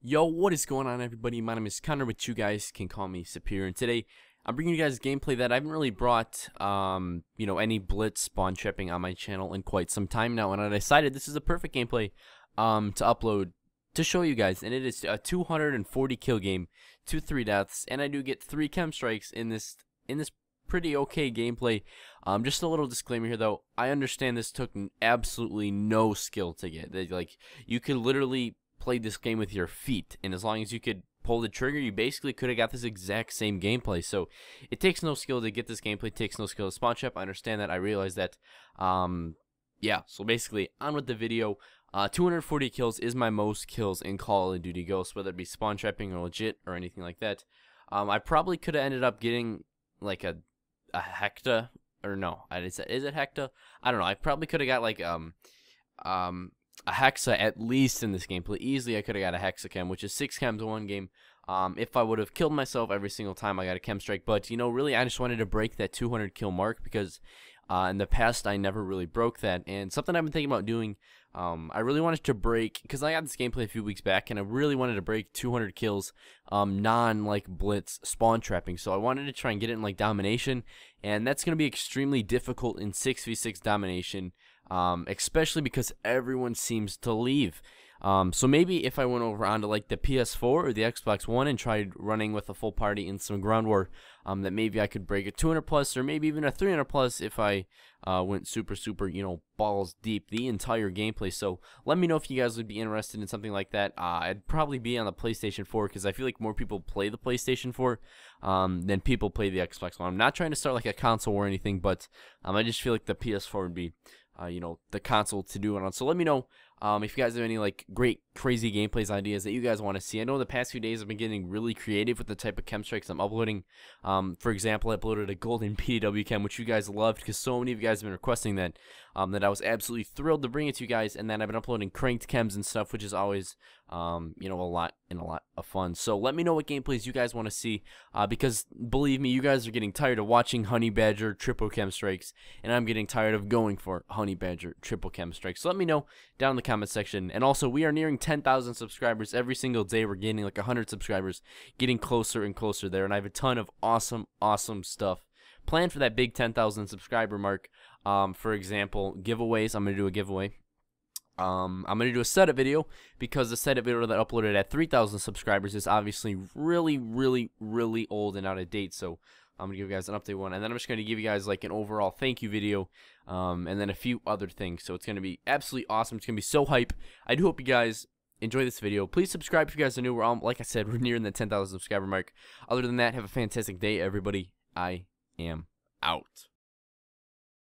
Yo, what is going on everybody? My name is Connor, but you guys can call me Superior. And today, I'm bringing you guys gameplay that I haven't really brought, um, you know, any Blitz spawn trapping on my channel in quite some time now. And I decided this is a perfect gameplay, um, to upload to show you guys. And it is a 240 kill game, two three deaths, and I do get three KEM strikes in this in this pretty okay gameplay. Um, just a little disclaimer here though. I understand this took absolutely no skill to get. Like you could literally played this game with your feet, and as long as you could pull the trigger, you basically could have got this exact same gameplay. So it takes no skill to get this gameplay. It takes no skill to spawn trap. I understand that. I realize that. Um, yeah. So basically, on with the video. Uh, 240 kills is my most kills in Call of Duty Ghosts, whether it be spawn trapping or legit or anything like that. Um, I probably could have ended up getting like a a hecta or no, is it, is it hecta? I don't know. I probably could have got like um um a hexa at least in this gameplay. Easily, I could have got a hexachem, which is six chems in one game. Um, if I would have killed myself every single time I got a KEM strike, but you know, really, I just wanted to break that 200 kill mark because uh, in the past I never really broke that, and something I've been thinking about doing. Um, I really wanted to break because I got this gameplay a few weeks back, and I really wanted to break 200 kills, um, non like blitz spawn trapping. So I wanted to try and get it in like domination, and that's gonna be extremely difficult in 6v6 domination um, especially because everyone seems to leave. Um, so maybe if I went over onto like the PS4 or the Xbox One and tried running with a full party in some ground war, um, that maybe I could break a 200 plus or maybe even a 300 plus if I uh, went super super you know balls deep the entire gameplay. So let me know if you guys would be interested in something like that. Uh, I'd probably be on the PlayStation 4 because I feel like more people play the PlayStation 4 um, than people play the Xbox One. I'm not trying to start like a console or anything, but um, I just feel like the PS4 would be uh, you know, the console to do it on. So let me know um, if you guys have any like great crazy gameplays ideas that you guys want to see. I know the past few days I've been getting really creative with the type of KEM strikes I'm uploading. Um, for example, I uploaded a golden PDW chem, which you guys loved because so many of you guys have been requesting that. Um, that I was absolutely thrilled to bring it to you guys. And then I've been uploading cranked chems and stuff, which is always, um, you know, a lot and a lot of fun. So let me know what gameplays you guys want to see uh, because believe me, you guys are getting tired of watching Honey Badger triple KEM strikes, and I'm getting tired of going for Honey Badger triple KEM strikes. So let me know down in the comment section. And also, we are nearing 10,000 subscribers every single day. We're gaining like 100 subscribers, getting closer and closer there. And I have a ton of awesome, awesome stuff planned for that big 10,000 subscriber mark. Um, for example, giveaways. I'm going to do a giveaway. Um, I'm going to do a setup video because the setup video that I uploaded at 3,000 subscribers is obviously really, really, really old and out of date. So I'm going to give you guys an update one. And then I'm just going to give you guys like an overall thank you video um, and then a few other things. So it's going to be absolutely awesome. It's going to be so hype. I do hope you guys enjoy this video. Please subscribe if you guys are new. We're all, like I said, we're nearing the 10,000 subscriber mark. Other than that, have a fantastic day, everybody. I am out.